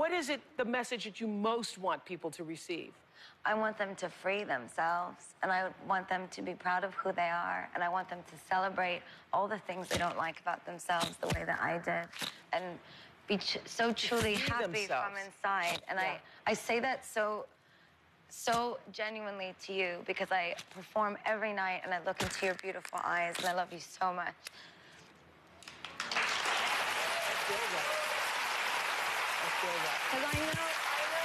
What is it, the message that you most want people to receive? I want them to free themselves, and I want them to be proud of who they are, and I want them to celebrate all the things they don't like about themselves the way that I did, and be so truly happy themselves. from inside. And Yeah. I, I say that so, so genuinely to you because I perform every night, and I look into your beautiful eyes, and I love you so much. I feel that. I feel that. Because I know, I know how you feel.